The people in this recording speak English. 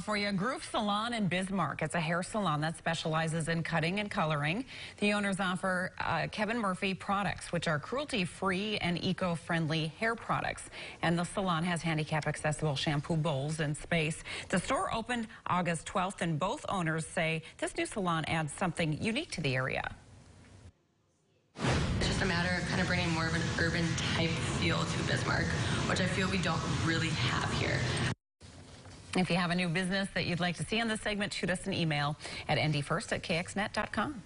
for you. Groove Salon in Bismarck. It's a hair salon that specializes in cutting and coloring. The owners offer uh, Kevin Murphy products, which are cruelty-free and eco-friendly hair products. And the salon has handicap-accessible shampoo bowls and space. The store opened August 12th, and both owners say this new salon adds something unique to the area. It's just a matter of kind of bringing more of an urban type feel to Bismarck, which I feel we don't really have here. If you have a new business that you'd like to see on this segment, shoot us an email at ndfirst at kxnet.com.